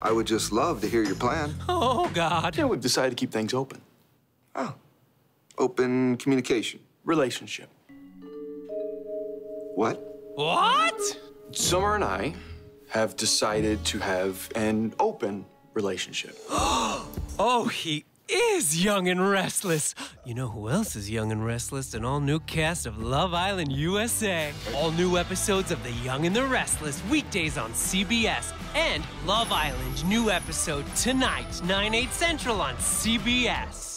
I would just love to hear your plan. Oh, God. Yeah, we've decided to keep things open. Oh. Open communication. Relationship. What? What? Summer and I have decided to have an open relationship. Oh, he is young and restless. You know who else is young and restless? An all new cast of Love Island USA. All new episodes of The Young and the Restless weekdays on CBS. And Love Island new episode tonight, 9, 8 central on CBS.